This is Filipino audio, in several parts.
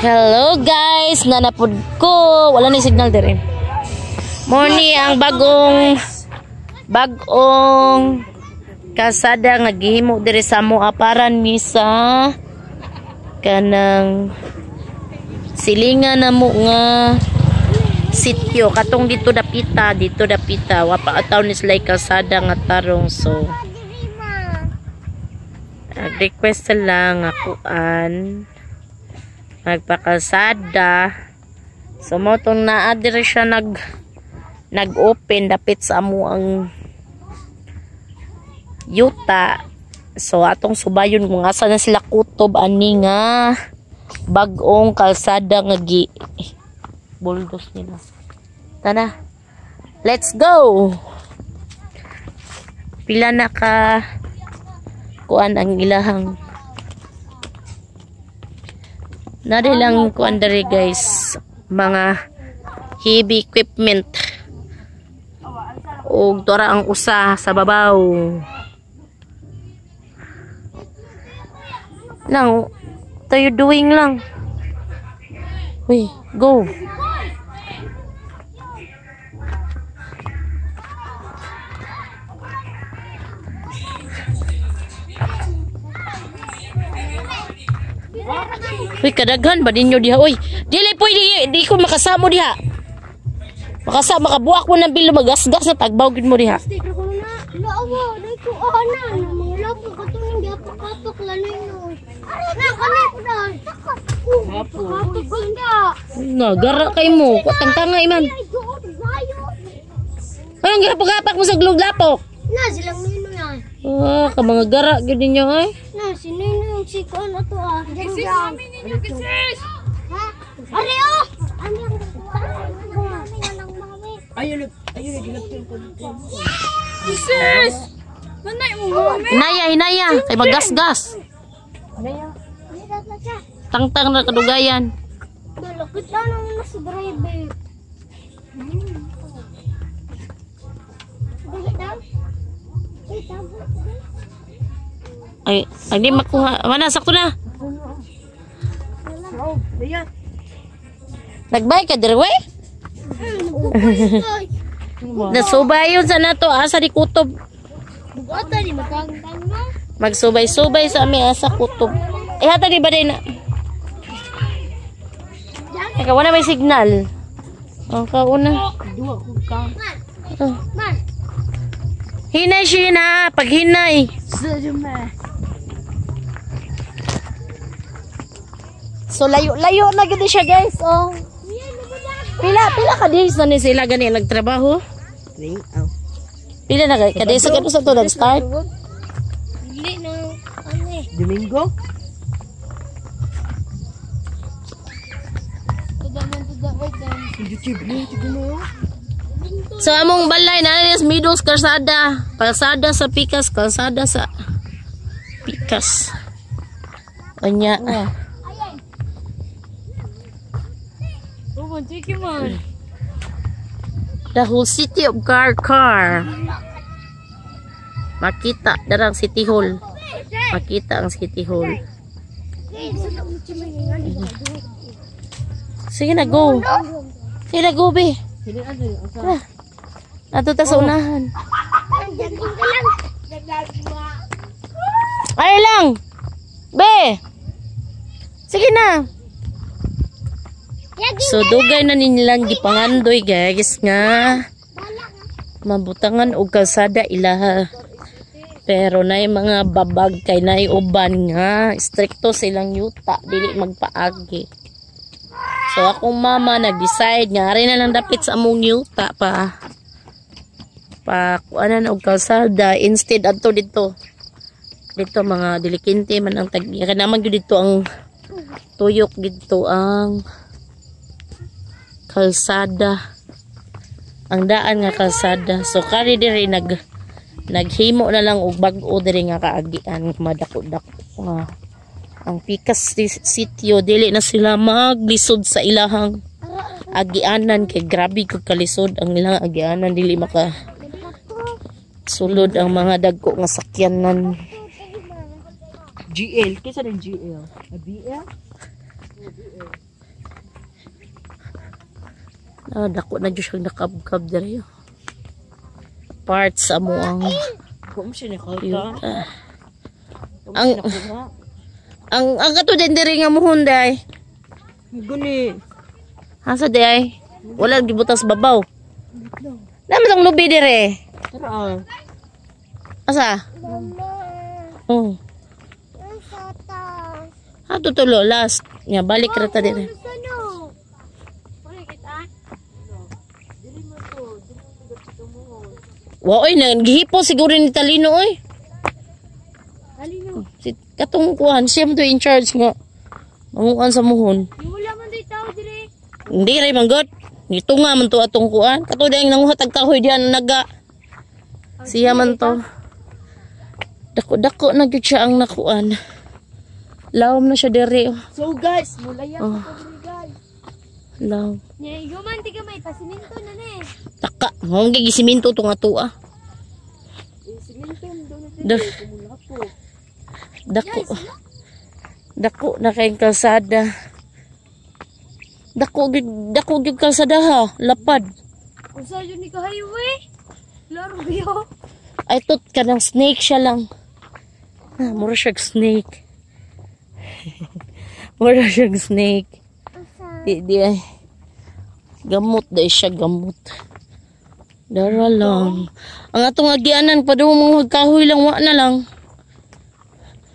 Hello guys, nanapod ko. Wala na signal dire. Morning ang bagong bagong kasada nga gihimo dire sa mo aparan mi sa kanang silingan na mo nga sityo. Katong dito dapita dito dapita wa pa ataw ni sila kasada nga tarong so. Nag-request lang akuan nagpakalsada so mo tong naa dire siya nag nag-open. Dapit sa amo ang yuta. So atong subayon kung asa na sila kutob ani nga bagong kalsada nga gi buldos nila. Tana let's go! Pila na ka kuan ang ilahang Nari lang kuan diri guys. Mga heavy equipment. Ug tora ang usa sa babaw. Lang what are you doing lang. Uy, go Uy, kadaghan ba ninyo diha? Uy, dili po, di, di ko makasamo diha. Makasa, makabuak mo ng bilo, magasgas na tagbaw gid mo diha. Stick ko na. Laawa, dai ko ana. Mga lapo ka to nang gapak-kapak lanoy no. Na kanay ko. Gapo. Kapak ko na. Nagara kay mo, kutang tanga iman. Anong gapak-gapak mo sa glog-lapok? Na silang nino yan. Ah, ka mga gara gyud ninyo ay. Na sino yung siko na to ah. Kisis namin ninyo kisis. Ha? Ari oh. Ano yung lang mami. Ayun, ayun, dito. Kisis. Manay mo mami. Hinaya, hinaya, kay magasgas. Ano na siya? Tangtang na kadugayan. Malakit lang naman na si driver. Dali daw. Ay, tabo. Ay, ay di makuha. Mana sakto na. Nagbay ka dire we? Ay, Nasubayon sa nato asa di kutob. Magsubay-subay sa ami asa kutob. Eh hata di ba din na? Teka, wala may signal. Oh, kauna. Dua ko ka. Hinay siya na. Pag hinay. So, layo-layo na gini siya, guys. Oh. Pila, pila ka days na ni sila gani nagtrabaho? Aw. Pila na ka days sa sa to nag-start? hindi na. Ano eh. Domingo? YouTube. So, among balay na is Midos Kalsada. Kalsada sa Pikas, kalsada sa Pikas. Kanya. Oh, chiki man. The whole city of Car. Makita darang City Hall. Makita ang City Hall. Sige na, go. Sige na, go, be. Tara. Nato ta sa unahan. Ay lang. Be. Sige na. So dugay na nilang gipangandoy guys nga mabutangan og kalsada ilaha. Pero na mga babag kay na uban nga stricto silang yuta dili magpaagi. So akong mama nag-decide nga rin na lang dapit sa among yuta pa pa kuanan og kalsada instead adto dito dito mga dilikinte man ang tag naman gyud dito ang tuyok dito ang kalsada ang daan nga kalsada so kari diri nag naghimo na lang og bag-o diri nga kaagian madako-dako nga ang pikas si- sitio dili na sila maglisod sa ilahang agianan kay grabe ko kalisod ang ilang agianan dili maka sulod ang mga dagko nga sakyanan GL. Kisa rin GL? A BL? Ah, dako na dyan siyang nakabkab diri. oh. Parts sa mo ang. Kalka. ah. Ang-. Ang ang kato din diri nga muhon day. Guni. Asa day? Wala gibutas babaw. Naman tong lubi dire. Tara ah. Asa? Mama, Oh. ang. Ato tulo last. Nga balik ra ta dire. Ano? Pare kita? Wa oy naghipo siguro ni Talino oy. Halino. Si katong kuan siya mo to in charge nga. Manguan sa muhon. Wala man di tao dire. Hindi ray manggot. Ito nga man to atong kuan. Kato dayang nanguhatag kahoy diyan naga. Siya man to. Dako-dako na gyud siya ang nakuan. Lawom na siya diri. oh. So guys, mula yan Oh. guys. Lawom. Nya yuman di ka may pasiminto na ne. Taka. Mong gigisiminto Dah. din. Kumula po. Dako. Dako na kayong kalsada. Dako dako gyud kalsada ha. Lapad. Usa yun ni ka highway. Laro yo. Ay tot ka ng snake siya lang. Ah, mura siyang snake. mura siyang snake. Di, di ay. Gamot dahil siya gamot. Dara lang. Ang atong agianan pa daw mga kahoy lang wa na lang.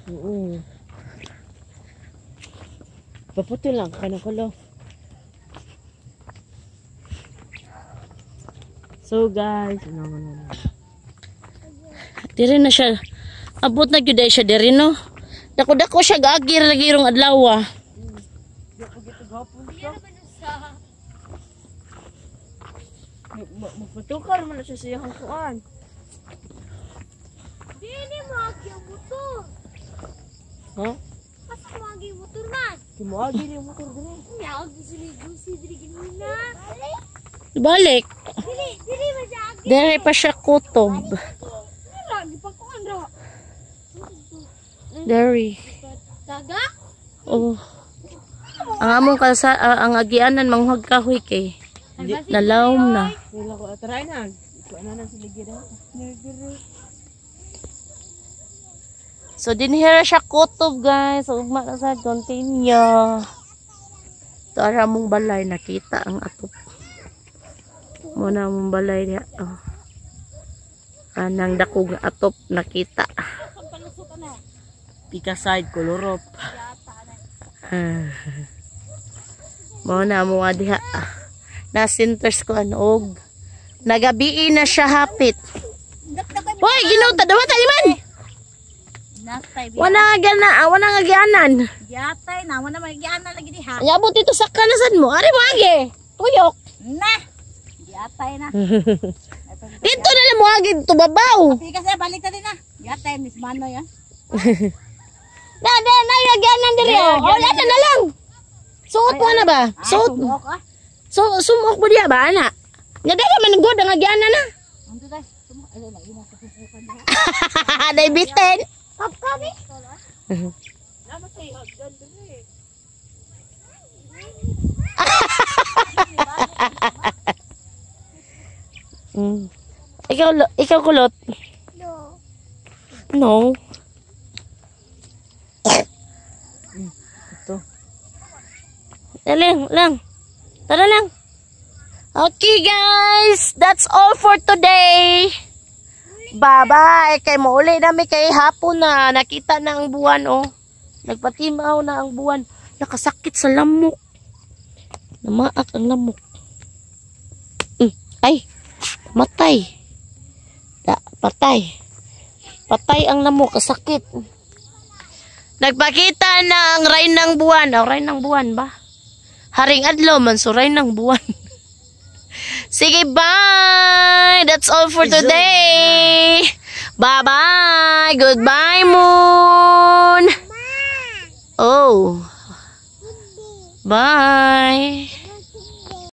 Oo. Paputi lang, kanang kulo. So guys, ano ano ano. Diri na siya. Abot na gyud siya diri no. Dako-dako siya gaagir lagi rong adlaw. ah. Ma- Magpatukar mo na siya sa iyang kuan. Dili mo agi ang motor. Ha? Asa mo agi ang motor man? Kimuagi niya motor dili. Nya agi sini gusi diri ginina. Balik. Dili, dili ba siya agi? Diri pa siya kutob. Dira gipakuan ra. Diri. Taga? Oh. Ang among kalsa ah, ang agianan manghag kahoy kay nalawom na. Wala ko atray na. Na na sila gira. So dinhira siya kutob guys. So ugma na sa continue. Tara mong balay nakita ang atop. Muna mong balay niya. Oh. Kanang dako nga atop nakita. Pika side kolorop. Ah. Muna mo nga diha. Na centers ko anog. Nagabi na siya hapit. Hoy, ginuta dawa tayo man. Nastay biya. Wala nga gana, ah, wala nga gianan. Yatay na, wala magyana lagi di ha. Nyabot ito sa kanasan mo. Ari mo agi. Tuyok. Na. Yatay na. Dito na lang mo agi tubabaw. Sige kasi balik na din na. Yatay Miss Mano yan. Na, na, na, yung gianan diri. Oh, oh na na lang. Suot mo na ba? Suot. Sumok ah. Mo diya ba, ana? Nga dali man good ang gianan na. Ano guys? Sumok. Ay, lagi na sa Dai biten. Kapkabi? Mm. Ikaw, lo- ikaw kulot. No. No. Ito. Dali, lang. Tara lang. Okay, guys. That's all for today. Bye-bye. Kay mauli namin kay hapon na. Nakita na ang buwan, oh. Nagpatimaw na ang buwan. Nakasakit sa lamok. Namaak ang lamok. Mm. Ay, matay. Da, patay. Patay ang lamok. Kasakit. Nagpakita ng rain ng buwan. Oh, rain ng buwan ba? Haring adlaw man, so rain ng buwan. Sige, bye! That's all for today! Bye-bye! Goodbye, moon! Oh. Bye!